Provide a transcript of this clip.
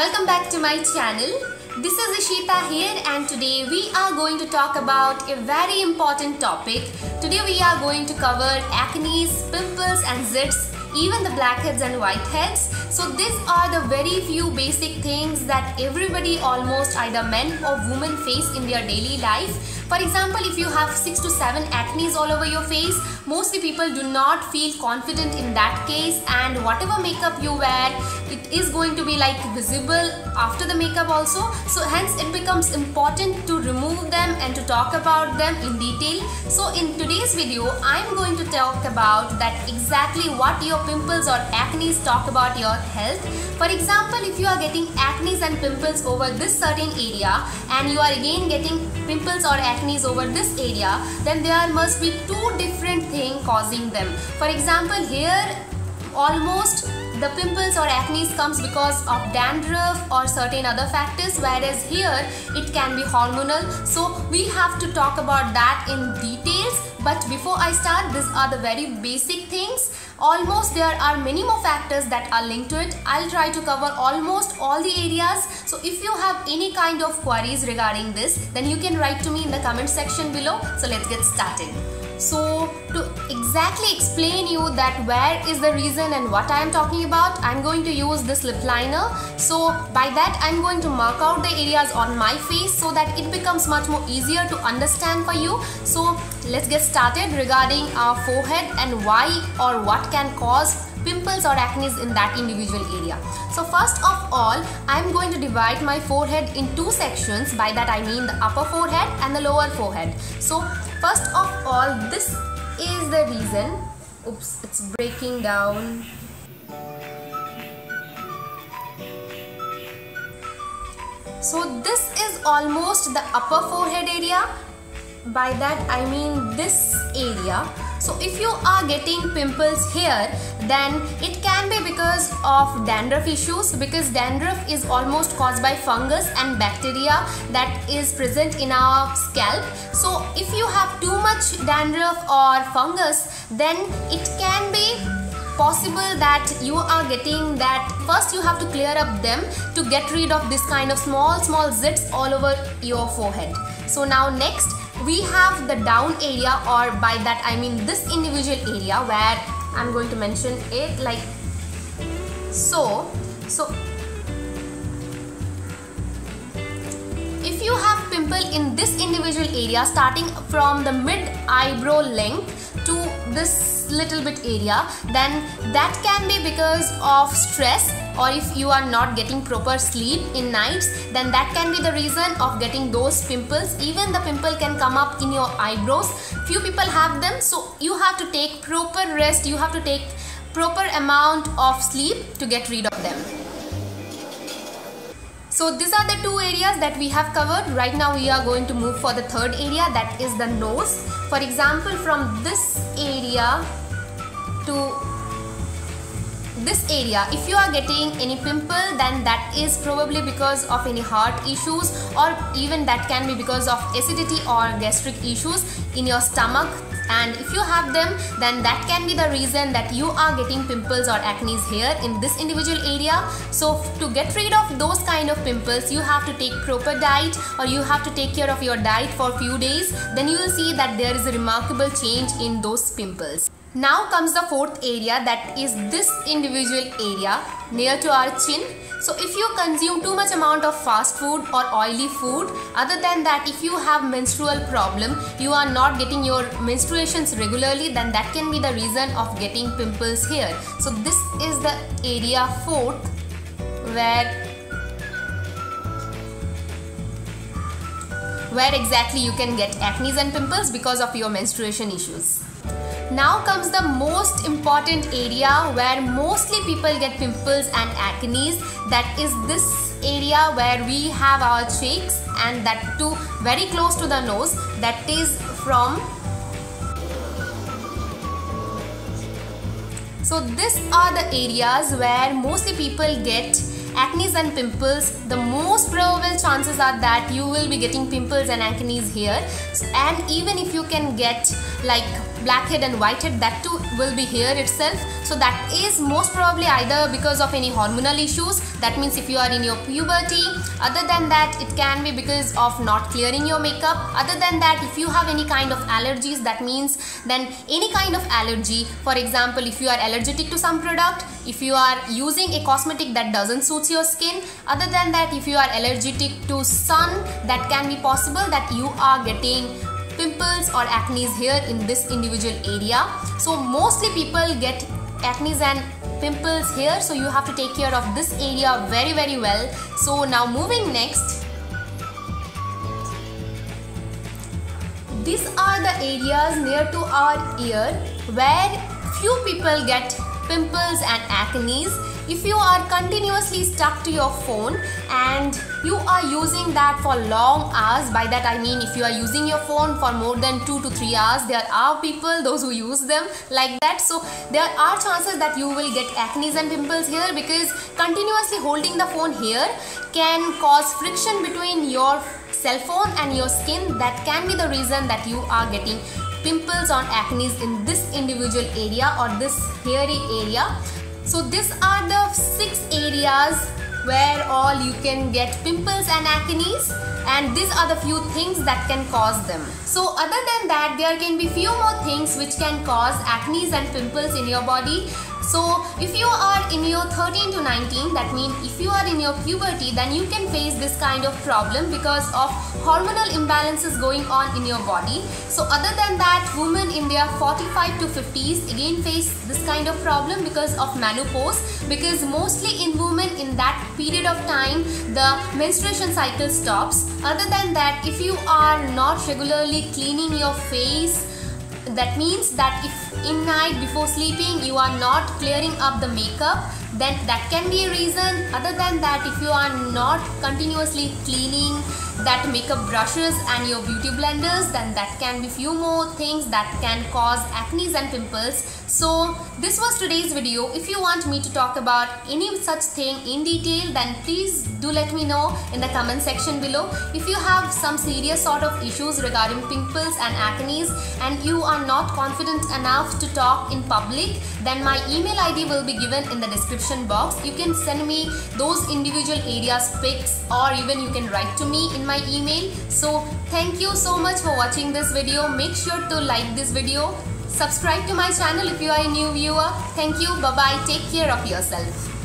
Welcome back to my channel. This is Ishita here and today we are going to talk about a very important topic. Today we are going to cover acne, pimples and zits, even the blackheads and whiteheads. So these are the very few basic things that everybody almost either men or women face in their daily life. For example, if you have 6 to 7 acnes all over your face, mostly people do not feel confident in that case and whatever makeup you wear, it is going to be like visible after the makeup also. So hence it becomes important to remove them and to talk about them in detail. So in today's video, I'm going to talk about that exactly what your pimples or acne talk about your health. For example, if you are getting acne and pimples over this certain area and you are again getting pimples or acne over this area, then there must be two different things causing them. For example, here almost the pimples or acne comes because of dandruff or certain other factors whereas here it can be hormonal. So we have to talk about that in details. But before I start these are the very basic things. Almost there are many more factors that are linked to it. I'll try to cover almost all the areas so if you have any kind of queries regarding this then you can write to me in the comment section below so let's get started so to exactly explain you that where is the reason and what I am talking about, I'm going to use this lip liner. So by that I'm going to mark out the areas on my face so that it becomes much more easier to understand for you. So let's get started regarding our forehead and why or what can cause pimples or acne in that individual area. So first of all, I'm going to divide my forehead in two sections. By that I mean the upper forehead and the lower forehead. So first of all, this is the reason. Oops, it's breaking down. So this is almost the upper forehead area. By that I mean this area so if you are getting pimples here then it can be because of dandruff issues because dandruff is almost caused by fungus and bacteria that is present in our scalp. So if you have too much dandruff or fungus then it can be possible that you are getting that first you have to clear up them to get rid of this kind of small small zits all over your forehead. So now next we have the down area or by that I mean this individual area where I'm going to mention it like so so if you have pimple in this individual area starting from the mid eyebrow length to this little bit area then that can be because of stress or if you are not getting proper sleep in nights then that can be the reason of getting those pimples. Even the pimple can come up in your eyebrows. Few people have them so you have to take proper rest. You have to take proper amount of sleep to get rid of them so these are the two areas that we have covered. Right now we are going to move for the third area that is the nose. For example from this area to this area if you are getting any pimple then that is probably because of any heart issues or even that can be because of acidity or gastric issues in your stomach and if you have them then that can be the reason that you are getting pimples or acne here in this individual area. So to get rid of those kind of pimples you have to take proper diet or you have to take care of your diet for few days. Then you will see that there is a remarkable change in those pimples now comes the fourth area that is this individual area near to our chin. So if you consume too much amount of fast food or oily food, other than that if you have menstrual problem, you are not getting your menstruations regularly then that can be the reason of getting pimples here. So this is the area fourth where where exactly you can get acne and pimples because of your menstruation issues. Now comes the most important area where mostly people get pimples and acne that is this area where we have our cheeks and that too very close to the nose. That is from so these are the areas where mostly people get acne and pimples the most probable chances are that you will be getting pimples and acne here. And even if you can get like blackhead and whitehead that too will be here itself. So that is most probably either because of any hormonal issues that means if you are in your puberty. Other than that it can be because of not clearing your makeup. Other than that if you have any kind of allergies that means then any kind of allergy for example if you are allergic to some product if you are using a cosmetic that doesn't suit your skin other than that if you are allergic to sun that can be possible that you are getting pimples or acne here in this individual area. So mostly people get acne and pimples here. So you have to take care of this area very very well. So now moving next. These are the areas near to our ear where few people get pimples and acne. If you are continuously stuck to your phone and you are using that for long hours by that i mean if you are using your phone for more than 2 to 3 hours there are people those who use them like that. So there are chances that you will get acne and pimples here because continuously holding the phone here can cause friction between your cell phone and your skin. That can be the reason that you are getting pimples or acne in this individual area or this hairy area so these are the six areas where all you can get pimples and acne and these are the few things that can cause them. So other than that there can be few more things which can cause acne and pimples in your body so if you are in your 13 to 19 that means if you are in your puberty then you can face this kind of problem because of hormonal imbalances going on in your body. So other than that women in their 45 to 50s again face this kind of problem because of menopause because mostly in women in that period of time the menstruation cycle stops. Other than that if you are not regularly cleaning your face that means that if in night before sleeping you are not clearing up the makeup then that can be a reason. Other than that if you are not continuously cleaning that makeup brushes and your beauty blenders then that can be few more things that can cause acne and pimples. So this was today's video. If you want me to talk about any such thing in detail then please do let me know in the comment section below. If you have some serious sort of issues regarding pimples and acne and you are not confident enough to talk in public then my email id will be given in the description box. You can send me those individual areas pics or even you can write to me in my email. So thank you so much for watching this video. Make sure to like this video. Subscribe to my channel if you are a new viewer. Thank you. Bye bye take care of yourself